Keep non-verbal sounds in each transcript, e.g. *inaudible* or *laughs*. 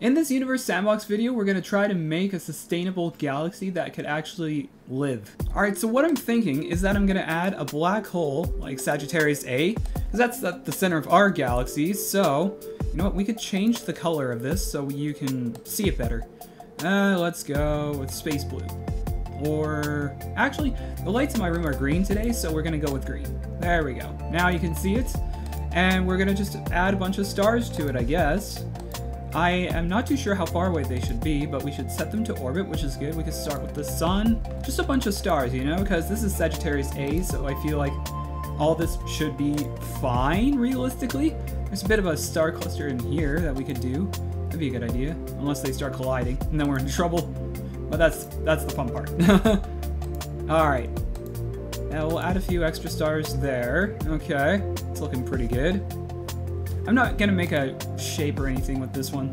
In this Universe Sandbox video, we're going to try to make a sustainable galaxy that could actually live. Alright, so what I'm thinking is that I'm going to add a black hole, like Sagittarius A, because that's at the center of our galaxy, so, you know what, we could change the color of this so you can see it better. Uh, let's go with space blue. Or, actually, the lights in my room are green today, so we're going to go with green. There we go. Now you can see it, and we're going to just add a bunch of stars to it, I guess. I am not too sure how far away they should be, but we should set them to orbit, which is good. We could start with the sun, just a bunch of stars, you know, because this is Sagittarius A, so I feel like all this should be fine, realistically. There's a bit of a star cluster in here that we could do. That'd be a good idea, unless they start colliding, and then we're in trouble. But that's that's the fun part. *laughs* Alright. Now we'll add a few extra stars there. Okay, it's looking pretty good. I'm not gonna make a shape or anything with this one,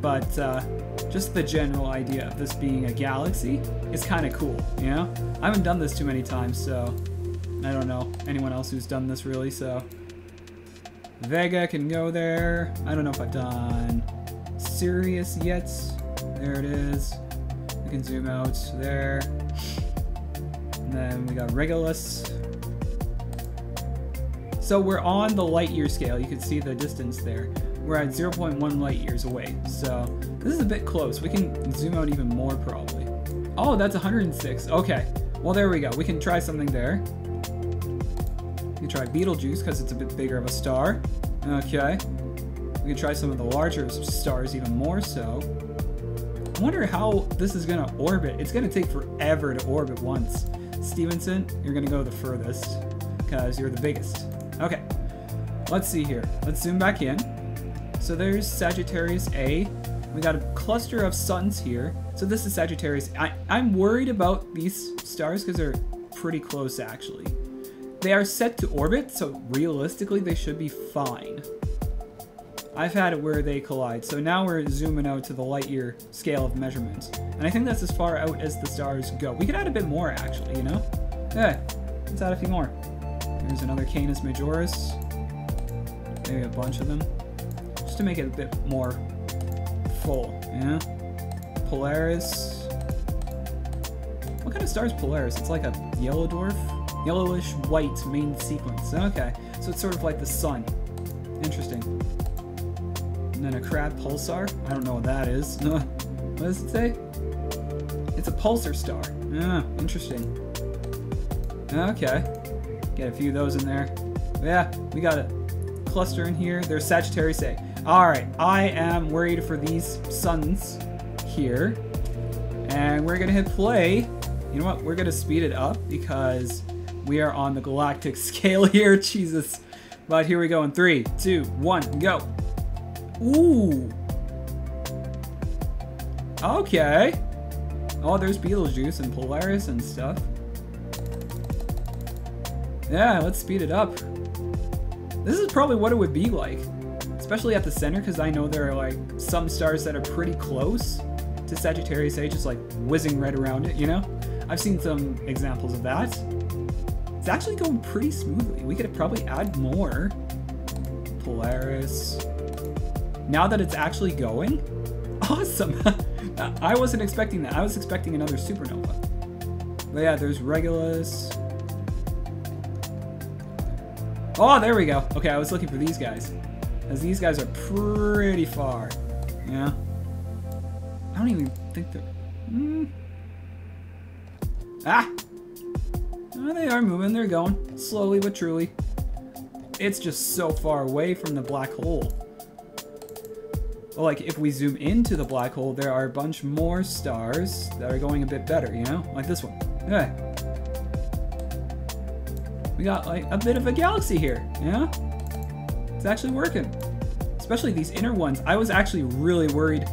but uh, just the general idea of this being a galaxy is kind of cool, you know? I haven't done this too many times, so I don't know anyone else who's done this really, so... Vega can go there. I don't know if I've done Sirius yet. There it is. We can zoom out there. And then we got Regulus. So we're on the light year scale. You can see the distance there. We're at 0.1 light years away. So this is a bit close. We can zoom out even more probably. Oh, that's 106. Okay. Well, there we go. We can try something there. We can try Betelgeuse because it's a bit bigger of a star. Okay. We can try some of the larger stars even more so. I wonder how this is going to orbit. It's going to take forever to orbit once. Stephenson, you're going to go the furthest because you're the biggest. Okay, let's see here. Let's zoom back in. So there's Sagittarius A. We got a cluster of suns here. So this is Sagittarius. I, I'm worried about these stars because they're pretty close actually. They are set to orbit, so realistically they should be fine. I've had it where they collide, so now we're zooming out to the light year scale of measurement. And I think that's as far out as the stars go. We could add a bit more actually, you know? Yeah, let's add a few more. There's another Canis Majoris. Maybe a bunch of them. Just to make it a bit more full, yeah? Polaris. What kind of star is Polaris? It's like a yellow dwarf? Yellowish white main sequence. Okay, so it's sort of like the sun. Interesting. And then a crab pulsar. I don't know what that is. *laughs* what does it say? It's a pulsar star. Yeah, interesting. Okay. Get a few of those in there. Yeah, we got a cluster in here. There's Sagittarius A. Alright, I am worried for these suns here. And we're gonna hit play. You know what? We're gonna speed it up because we are on the galactic *laughs* scale here. Jesus. But here we go in three, two, one, go. Ooh. Okay. Oh, there's Betelgeuse and Polaris and stuff. Yeah, let's speed it up. This is probably what it would be like. Especially at the center, because I know there are like some stars that are pretty close to Sagittarius A, just like whizzing right around it, you know? I've seen some examples of that. It's actually going pretty smoothly. We could probably add more. Polaris. Now that it's actually going, *laughs* awesome. *laughs* I wasn't expecting that. I was expecting another supernova. But yeah, there's Regulus. Oh, there we go. Okay, I was looking for these guys. As these guys are pretty far. Yeah. I don't even think they're... Mm. Ah! Oh, they are moving. They're going. Slowly but truly. It's just so far away from the black hole. Well, like, if we zoom into the black hole, there are a bunch more stars that are going a bit better, you know? Like this one. Yeah we got like a bit of a galaxy here, yeah? It's actually working. Especially these inner ones. I was actually really worried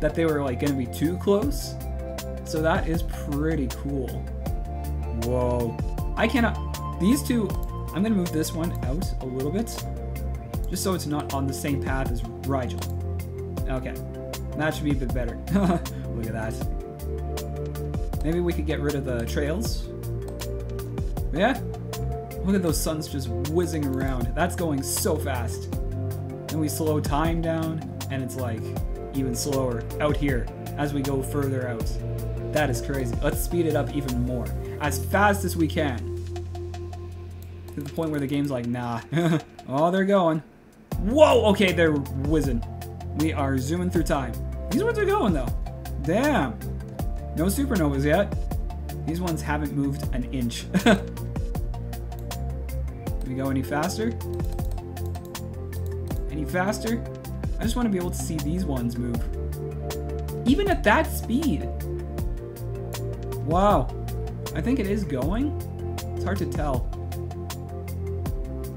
that they were like gonna be too close. So that is pretty cool. Whoa. I cannot, these two, I'm gonna move this one out a little bit. Just so it's not on the same path as Rigel. Okay, that should be a bit better. *laughs* Look at that. Maybe we could get rid of the trails. Yeah, Look at those suns just whizzing around. That's going so fast. And we slow time down, and it's like even slower out here as we go further out. That is crazy. Let's speed it up even more. As fast as we can. To the point where the game's like, nah. *laughs* oh, they're going. Whoa! Okay, they're whizzing. We are zooming through time. These ones are going, though. Damn. No supernovas yet. These ones haven't moved an inch. *laughs* Do we go any faster? Any faster? I just want to be able to see these ones move. Even at that speed. Wow. I think it is going. It's hard to tell.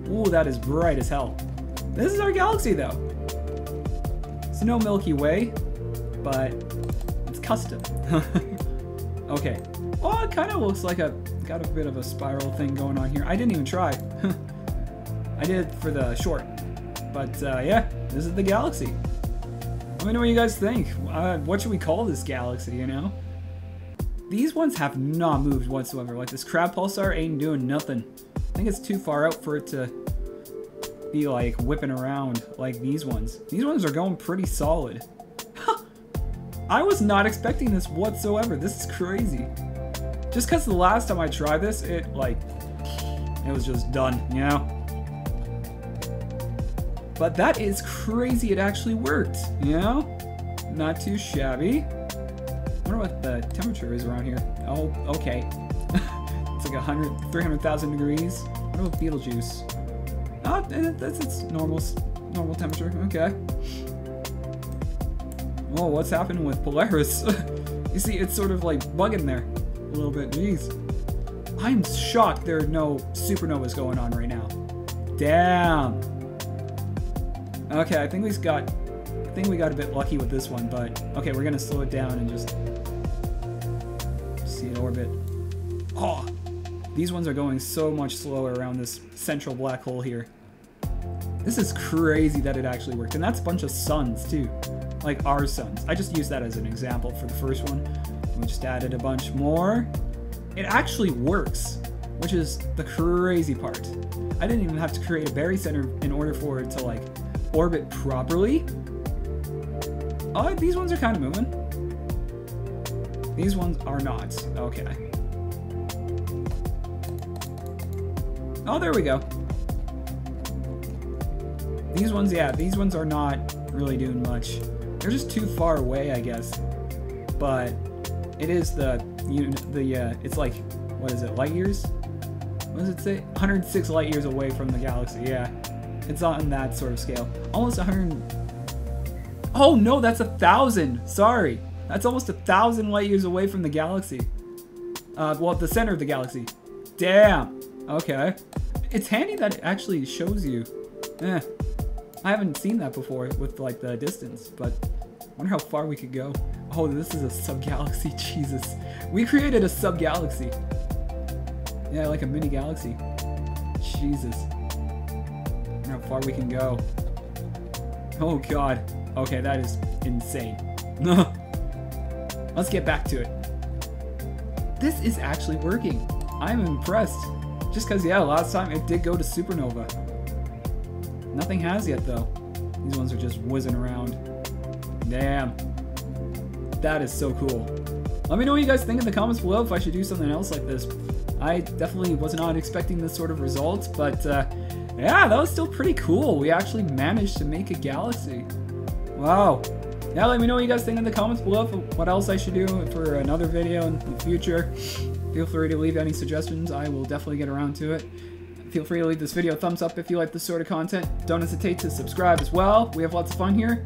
Ooh, that is bright as hell. This is our galaxy, though. It's no Milky Way, but it's custom. *laughs* okay. Oh, it kind of looks like a got a bit of a spiral thing going on here. I didn't even try. *laughs* I did for the short. But uh, yeah, this is the galaxy. Let me know what you guys think. Uh, what should we call this galaxy, you know? These ones have not moved whatsoever. Like this crab pulsar ain't doing nothing. I think it's too far out for it to be like whipping around like these ones. These ones are going pretty solid. *laughs* I was not expecting this whatsoever. This is crazy. Just because the last time I tried this, it like, it was just done, you know? But that is crazy it actually worked, you know? Not too shabby. I wonder what the temperature is around here. Oh, okay. *laughs* it's like 100, 300,000 degrees. What about Betelgeuse? Oh, that's its normal, normal temperature. Okay. Oh, what's happening with Polaris? *laughs* you see, it's sort of like bugging there a little bit. Jeez. I'm shocked there are no supernovas going on right now. Damn. Okay, I think we got I think we got a bit lucky with this one, but okay, we're gonna slow it down and just see it orbit. Oh, these ones are going so much slower around this central black hole here. This is crazy that it actually worked, and that's a bunch of suns too, like our suns. I just used that as an example for the first one. We just added a bunch more. It actually works, which is the crazy part. I didn't even have to create a barycenter in order for it to like orbit properly. Oh, these ones are kind of moving. These ones are not. Okay. Oh, there we go. These ones, yeah, these ones are not really doing much. They're just too far away, I guess. But it is the, you, the, uh, it's like, what is it, light years? What does it say? 106 light years away from the galaxy, yeah. It's on that sort of scale. Almost 100. Oh no, that's a thousand. Sorry, that's almost a thousand light years away from the galaxy. Uh, well, the center of the galaxy. Damn. Okay. It's handy that it actually shows you. Eh. I haven't seen that before with like the distance, but wonder how far we could go. Oh, this is a sub-galaxy. *laughs* Jesus. We created a sub-galaxy. Yeah, like a mini galaxy. Jesus Wonder how far we can go. Oh god. Okay, that is insane. *laughs* Let's get back to it. This is actually working. I'm impressed. Just because, yeah, last time it did go to supernova. Nothing has yet, though. These ones are just whizzing around. Damn. That is so cool. Let me know what you guys think in the comments below if I should do something else like this. I definitely was not expecting this sort of result, but uh, yeah, that was still pretty cool. We actually managed to make a galaxy. Wow. Yeah, let me know what you guys think in the comments below what else I should do for another video in the future. Feel free to leave any suggestions. I will definitely get around to it. Feel free to leave this video a thumbs up if you like this sort of content. Don't hesitate to subscribe as well. We have lots of fun here.